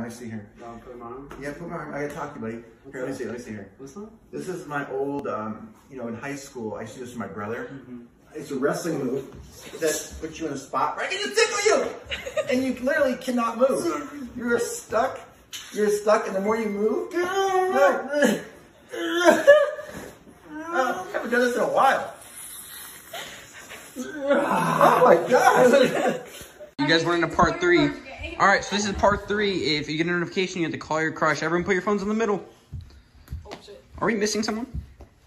Let me see here. You want put them on? Yeah, put my arm. I gotta talk to you, buddy. Here, let me see. Let me see here. What's that? This is my old, um, you know, in high school, I used to do this with my brother. It's a wrestling move that puts you in a spot right in the tickle you, and you literally cannot move. You're stuck. You're stuck, and the more you move, uh, I haven't done this in a while. Oh my god! You guys went into part three. All right, so this is part three. If you get a notification, you have to call your crush. Everyone put your phones in the middle. Are we missing someone?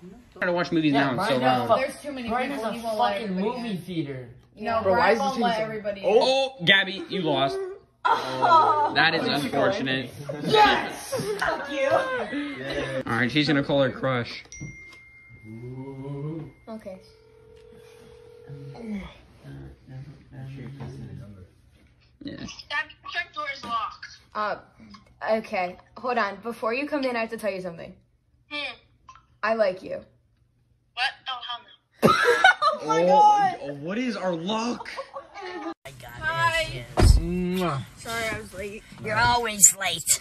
I'm trying to watch movies now. So, uh, There's too many Brian people. has He a won't let fucking everybody movie in. theater. No, Bro, why Brian is the won't team let so- everybody in. oh, Gabby, you lost. That is unfortunate. Yes! Thank you. All right, she's gonna call her crush. Okay. Yeah. That check door is locked. Uh, okay. Hold on. Before you come in, I have to tell you something. Hmm. I like you. What? Oh, hell no. Oh, my god! what is our luck? Hi. Mwah. Sorry, I was late. You're always late.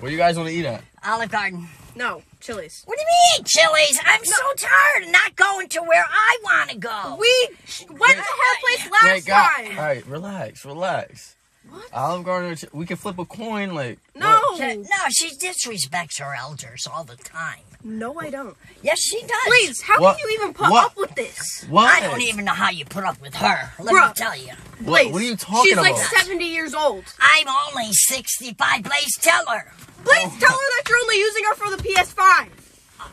Where you guys want to eat at? Olive Garden. No, Chili's. What do you mean, Chili's? I'm so tired of not going to where I want to go. We went to her place last Wait, God. time. All right, relax, relax. What? Olive Garden, or we can flip a coin, like. No. She- no, she disrespects her elders all the time. No, I don't. Yes, she does. Please, how What? can you even put What? up with this? What? I don't even know how you put up with her. Let Bruh. me tell you. What, Blaze, what are you talking She's about? like 70 years old. I'm only 65. Blaze, tell her. Please tell her that you're only using her for the PS5.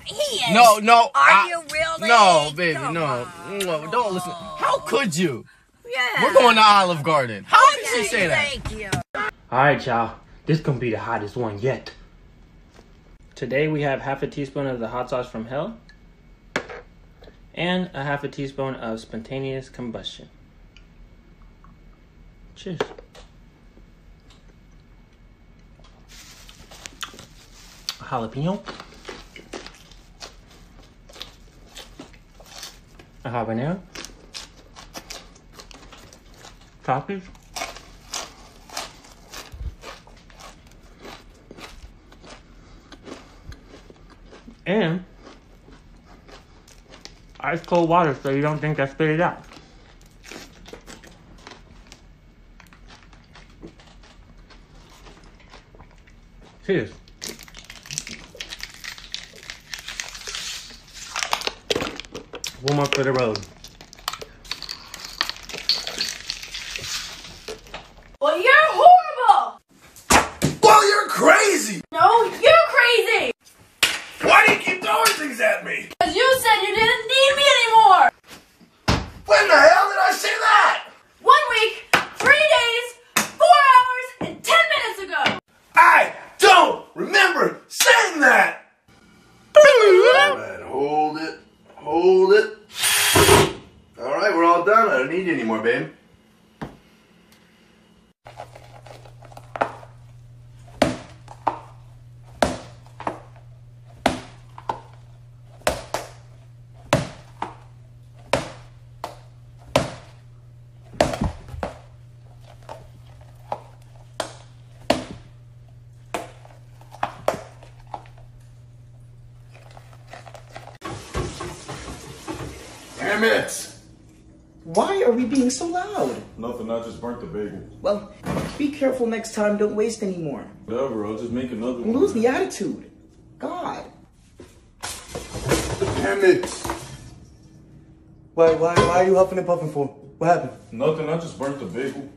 He is. No, no. Are I- you really? No, baby, Come no. no. Don't listen. How could you? Yeah. We're going to Olive Garden. How did she say that? Thank you. Alright, y'all. This gonna be the hottest one yet. Today we have half a teaspoon of the hot sauce from hell and a half a teaspoon of spontaneous combustion. Cheers. Jalapeno. A habanero. Toppings. And ice cold water so you don't think I spit it out. Cheers. One more for the road. Well, you're horrible. Well, you're crazy! No, you're crazy. Why do you keep throwing things at me? Because you said you didn't need me anymore. When the hell did I say that? One week, three days, four hours, and ten minutes ago. I don't remember saying that! Alright, hold it. Hold it. Alright, we're all done. I don't need you anymore, babe. Damn it! Why are we being so loud? Nothing, I just burnt the bagel. Well, be careful next time. Don't waste any more. Whatever, I'll just make another one. Lose the attitude. God. Damn it! Why, why, why are you huffing and puffing for? What happened? Nothing, I just burnt the bagel.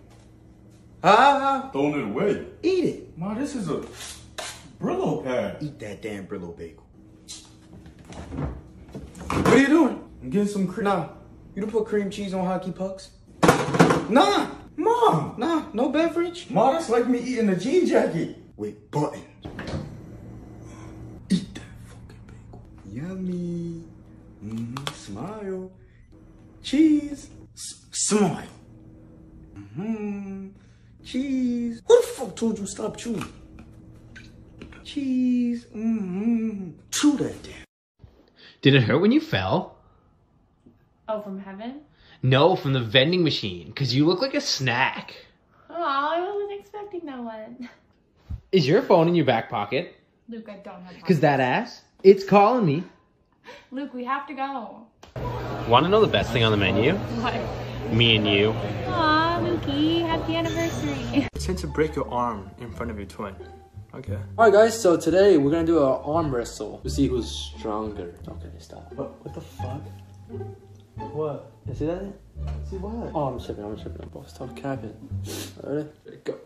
Ah, Throwing it away. eat it. Ma, this is a Brillo pad. Eat that damn Brillo bagel. What are you doing? I'm getting some cream. Nah, you don't put cream cheese on hockey pucks. Nah, Mom! nah, no beverage. Mom, that's like me eating a jean jacket. With buttons. Eat that fucking bagel. Yummy. Mm-hmm. Smile. Cheese. S- smile. Mm-hmm. Cheese. Who the fuck told you to stop chewing? Cheese. Mm-hmm. Chew that damn. Did it hurt when you fell? Oh, from heaven? No, from the vending machine, because you look like a snack. Oh, I wasn't expecting contacting no one. Is your phone in your back pocket? Luke, I don't have. Cause that ass, it's calling me. Luke, we have to go. Want to know the best thing on the menu? What? Me and you. Aw, Lukey, happy anniversary. Tend to break your arm in front of your twin. Okay. Alright guys, so today we're gonna do an arm wrestle to see who's stronger. Okay, stop. What, what the fuck? What? You see that? See what? Oh, I'm tripping, I'm tripping. Bro, stop capping. Ready? Ready, go.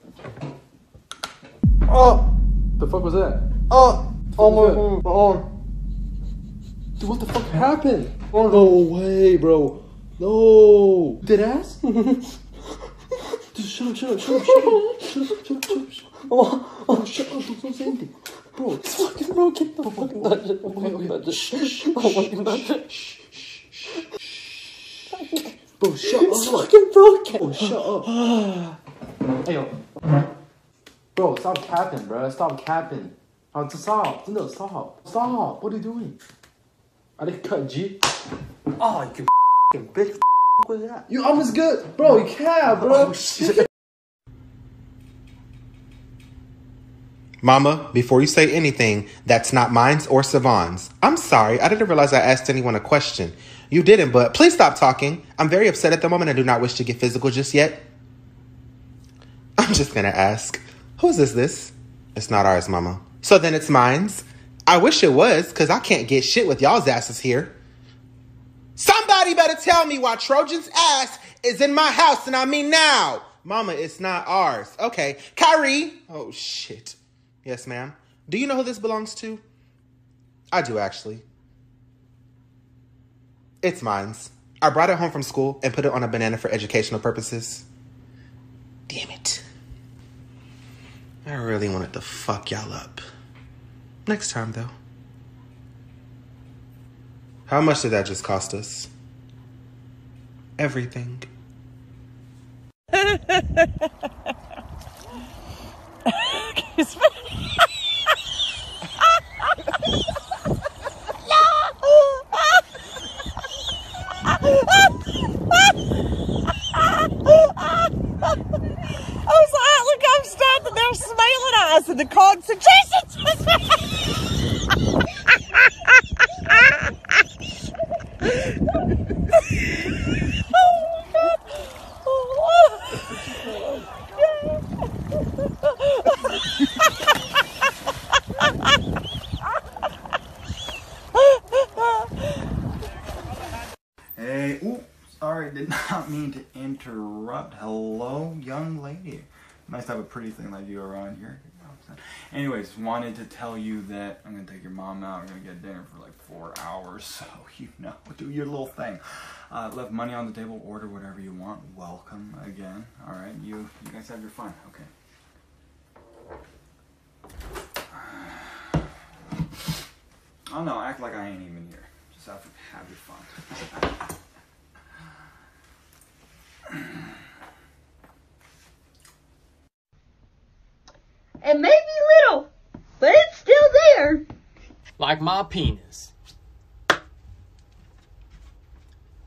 Oh! The fuck was that? Oh! Oh was my, my arm. Dude, what the fuck happened? Oh, No way, bro. No. Dead ass? Dude, shut up, shut up, shut up, shut up. Shut up, shut up, shut up. Shut up. Oh, oh, shut up, don't say anything. Bro, it's fucking broken. Don't fucking touch it. Don't fucking touch it. Shh, Don't fucking touch it. Oh, bro, oh, shut up. It's fucking broken. Bro, shut up. hey, yo. Bro, stop capping, bro. Stop capping. Oh, stop. No, stop. Stop. What are you doing? I didn't cut G. Oh, you f***ing bitch. What was that? You almost good. Bro, you can't, bro. Oh, shit. Mama, before you say anything, that's not mine's or Savon's. I'm sorry, I didn't realize I asked anyone a question. You didn't, but please stop talking. I'm very upset at the moment and do not wish to get physical just yet. I'm just gonna ask, whose is this? It's not ours, Mama. So then it's mine's? I wish it was, because I can't get shit with y'all's asses here. Somebody better tell me why Trojan's ass is in my house, and I mean now. Mama, it's not ours. Okay. Kyrie. Oh, shit. Yes, ma'am. Do you know who this belongs to? I do, actually. It's mine's. I brought it home from school and put it on a banana for educational purposes. Damn it. I really wanted to fuck y'all up. Next time, though. How much did that just cost us? Everything was like, look, I'm standing there smiling at us, and the concentration. oh my god! Hey, ooh, sorry, did not mean to interrupt. Hello, young lady. Nice to have a pretty thing like you around here. Anyways, wanted to tell you that I'm gonna take your mom out. We're gonna get dinner for like four hours, so you know, do your little thing. Uh, left money on the table. Order whatever you want. Welcome again. All right, you you guys have your fun. Okay. Oh no, act like I ain't even here. Just have have your fun. It may be little, but it's still there. Like my penis.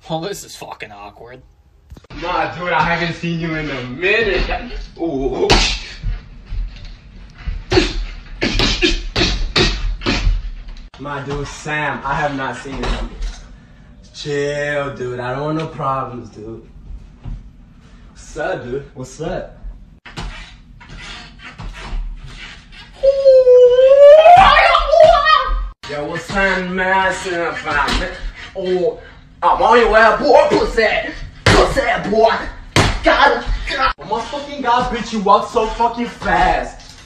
Well, this is fucking awkward. Nah, dude, I haven't seen you in a minute. Ooh. My dude Sam, I have not seen him. Chill, dude. I don't want no problems, dude. What's up, dude? What's up? Yo, what's up, massive man? Oh, I'm on your way, boy, pussy. Pussy, boy. God, God. Oh my fucking god, bitch, you walk so fucking fast.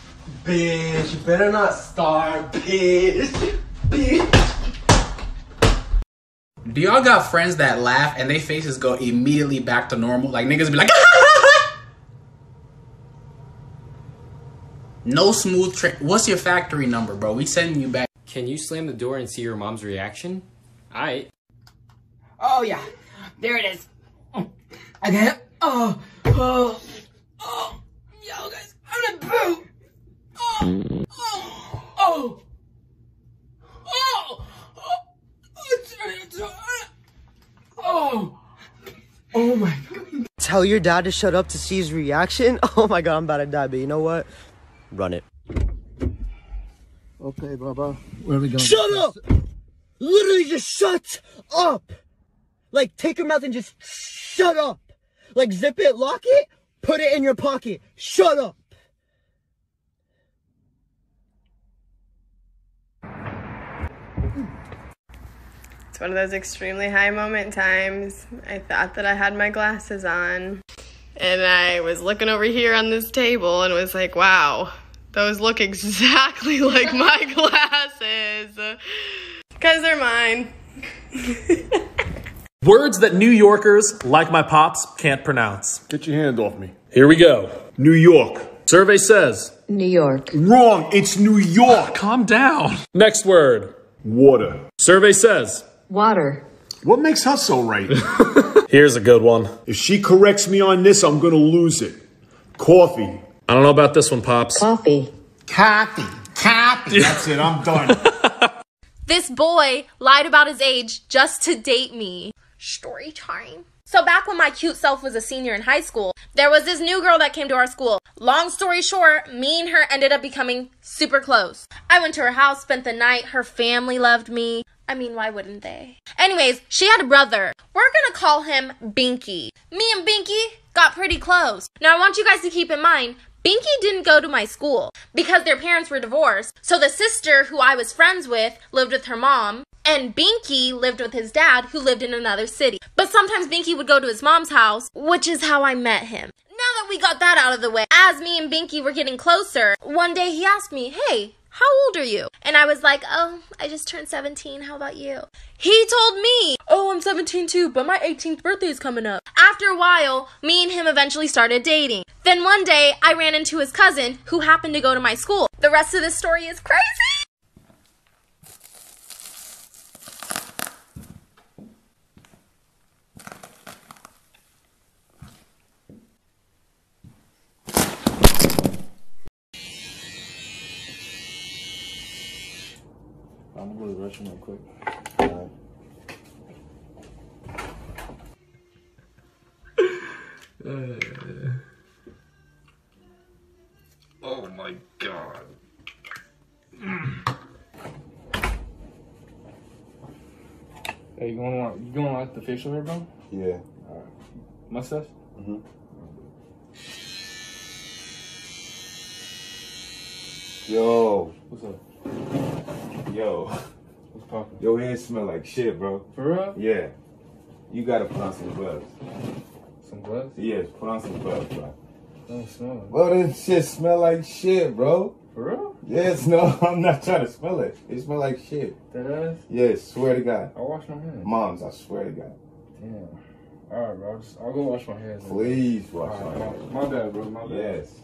Bitch, you better not start, bitch. Bitch. Do y'all got friends that laugh and their faces go immediately back to normal? Like niggas be like, no smooth tra- What's your factory number, bro? We sending you back. Can you slam the door and see your mom's reaction? Alright. Oh yeah, there it is. Oh, okay. Oh, oh, oh, yo guys, I'm gonna boo. Oh, oh, oh, oh, oh, it's, it's, oh, oh my god. tell your dad to shut up to see his reaction? Oh my god, I'm about to die, but you know what? Run it. Okay, Baba. Where are we going? Shut up! Literally just shut up! Like, take your mouth and just shut up! Like, zip it, lock it, put it in your pocket. Shut up! It's one of those extremely high moment times. I thought that I had my glasses on. And I was looking over here on this table and was like, wow, those look exactly like my glasses. Because they're mine. Words that New Yorkers, like my pops, can't pronounce. Get your hand off me. Here we go. New York. Survey says. New York. Wrong. It's New York. calm down. Next word. Water. Survey says. Water. What makes us so right? Here's a good one. If she corrects me on this, I'm gonna lose it. Coffee. I don't know about this one, Pops. Coffee. Coffee. Coffee. That's it. I'm done. This boy lied about his age just to date me. Story time. So back when my cute self was a senior in high school, there was this new girl that came to our school. Long story short, me and her ended up becoming super close. I went to her house, spent the night, her family loved me. I mean, why wouldn't they? Anyways, she had a brother. We're gonna call him Binky. Me and Binky got pretty close. Now I want you guys to keep in mind, Binky didn't go to my school because their parents were divorced. So the sister who I was friends with lived with her mom, and Binky lived with his dad who lived in another city. But sometimes Binky would go to his mom's house, which is how I met him. Now that we got that out of the way, as me and Binky were getting closer, one day he asked me, Hey, how old are you? And I was like, Oh, I just turned 17. How about you? He told me, Oh, I'm 17 too, but my 18th birthday is coming up. After a while, me and him eventually started dating. Then one day, I ran into his cousin who happened to go to my school. The rest of this story is crazy. I'm gonna go to the restroom real quick. oh my god. Hey, you gonna want you gonna like the facial hair, bro? Yeah. Mustache? Mm-hmm. Yo. What's up? Yo. Your hair smell like shit, bro. For real? Yeah. You gotta put on some gloves. Some gloves? Yes, put on some gloves, bro. Don't smell it. Bro, this shit smell like shit, bro. For real? Yes, no, I'm not trying to smell it. It smell like shit. That ass? Yes, swear to God. I wash my hands. Moms, I swear to God. Damn. Alright, bro. I'll, just, I'll go wash my hands. Please wash Alright, my my, hands. my bad, bro. My bad. Yes.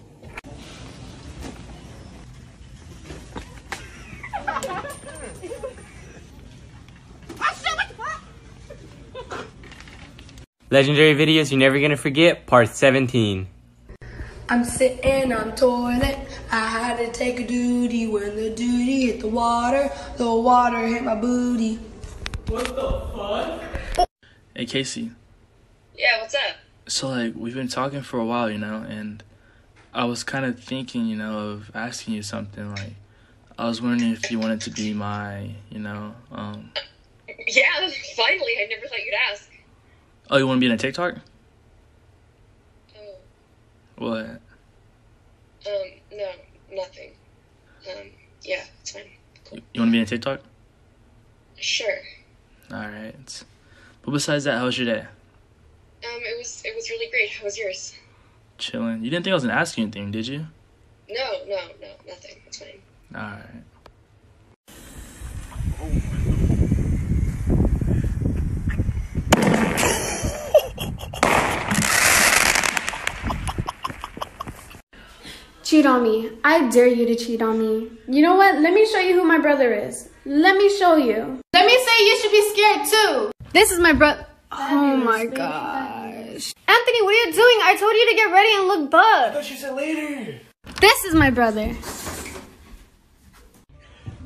Legendary videos you're never gonna forget, part 17. I'm sitting on toilet. I had to take a duty when the duty hit the water. The water hit my booty. What the fuck? Hey Casey, Yeah, what's up? so like we've been talking for a while, you know, and I was kind of thinking, you know, of asking you something. Like, I was wondering if you wanted to be my, you know, um. Yeah, finally. I never thought you'd ask. Oh, you want to be in a TikTok? Oh, What? um, no, nothing. Um, yeah, it's fine. You want to be in a TikTok? Sure. All right. But besides that, how was your day? Um, it was it was really great. How was yours? Chilling. You didn't think I was gonna ask you anything, did you? No, no, no, nothing. It's fine. All right. Cheat on me. I dare you to cheat on me. You know what? Let me show you who my brother is. Let me show you. Let me say you should be scared too. This is my brother. Oh my gosh. Anthony, what are you doing? I told you to get ready and look bugged. I thought you said later. This is my brother.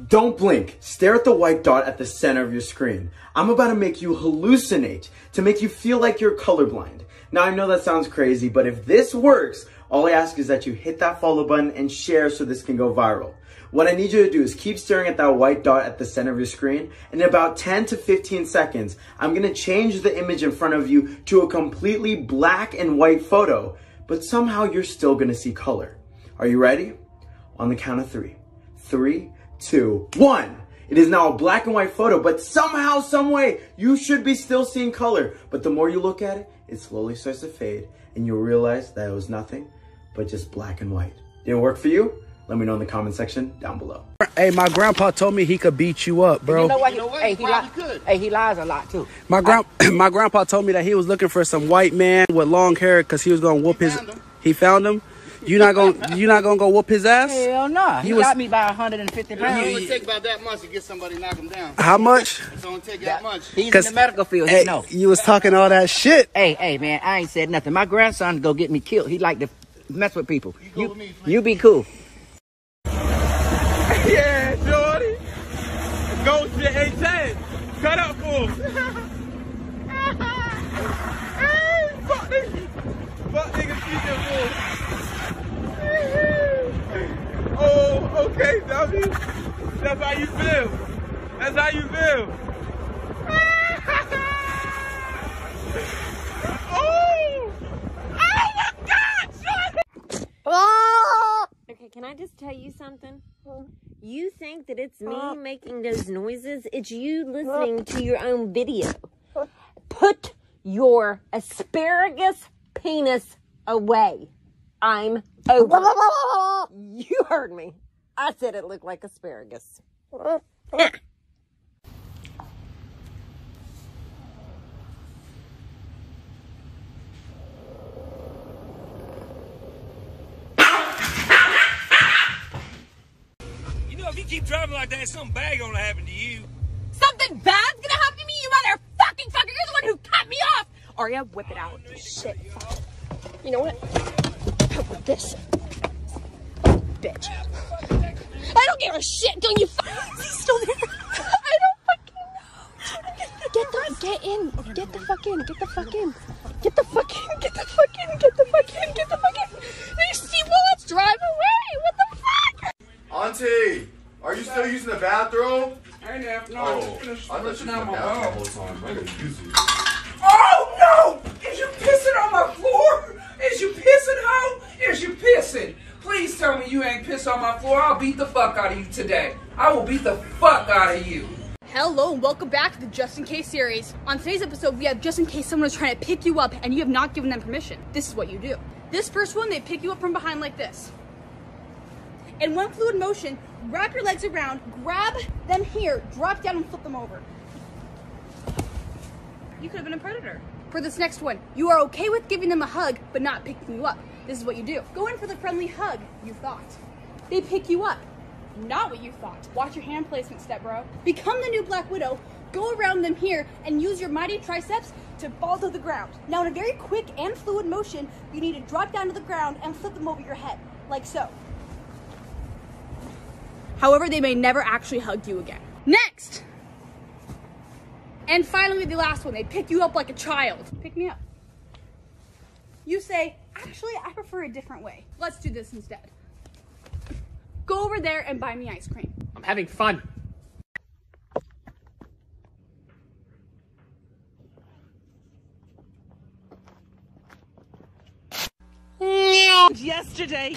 Don't blink. Stare at the white dot at the center of your screen. I'm about to make you hallucinate to make you feel like you're colorblind. Now I know that sounds crazy, but if this works, all I ask is that you hit that follow button and share so this can go viral. What I need you to do is keep staring at that white dot at the center of your screen. And in about 10 to 15 seconds, I'm gonna change the image in front of you to a completely black and white photo, but somehow you're still gonna see color. Are you ready? On the count of three. Three, two, one. It is now a black and white photo, but somehow, some way, you should be still seeing color. But the more you look at it, it slowly starts to fade, and you'll realize that it was nothing but just black and white. Did it work for you? Let me know in the comment section down below. Hey, my grandpa told me he could beat you up, bro. You know what? He, hey, he li- hey, he lies a lot too. My grand my grandpa told me that he was looking for some white man with long hair because he was gonna whoop his. He found him. You not gonna you not gonna go whoop his ass? Hell no. He, He was- got me by 150 pounds. It pounds. only take about that much to get somebody to knock him down. How much? It don't take that much. He's in the medical field. Hey, he know. you was talking all that shit. Hey, hey, man, I ain't said nothing. My grandson go get me killed. He like to mess with people. You, you be cool. yeah, Jordy. Go to the A10. Cut up for Hey, fuck niggas. Fuck niggas speaking for. Oh, okay, dummy. That's how you feel. That's how you feel. oh! Oh my God, Jordy! Oh! Okay, can I just tell you something? You think that it's me making those noises? It's you listening to your own video. Put your asparagus penis away. I'm over. You heard me. I said it looked like asparagus. You know, if you keep driving like that, something bad gonna happen to you. Something bad's gonna happen to me, you motherfucking fucker. You're the one who cut me off. Arya, whip it out. Shit. You know what? How about this? Bitch. I don't give a shit. Don't you fucking. He's still there. I don't fucking know. Get the get in. Get the fuck in. Get the fuck in. Get the fuck in. Get the fuck in. Get the fuck in. Get the fuck in. These people, let's drive away. What the fuck? Auntie, are you still using the bathroom? I ain't have no. Oh, I just oh, finished I thought you flushing used out my bathroom mouth. the whole time. I gotta use it. Oh no! Is you pissing on my floor? Is you pissing, hoe? Is you pissing? Please tell me you ain't piss on my floor. I'll beat the fuck out of you today. I will beat the fuck out of you. Hello and welcome back to the Just In Case series. On today's episode, we have just in case someone is trying to pick you up and you have not given them permission. This is what you do. This first one, they pick you up from behind like this. In one fluid motion, wrap your legs around, grab them here, drop down and flip them over. You could have been a predator. For this next one, you are okay with giving them a hug, but not picking you up. This is what you do. Go in for the friendly hug, you thought. They pick you up. Not what you thought. Watch your hand placement step, bro. Become the new Black Widow, go around them here, and use your mighty triceps to fall to the ground. Now, in a very quick and fluid motion, you need to drop down to the ground and flip them over your head, like so. However, they may never actually hug you again. Next! And finally, the last one, they pick you up like a child. Pick me up. You say, actually, I prefer a different way. Let's do this instead. Go over there and buy me ice cream. I'm having fun. Yesterday,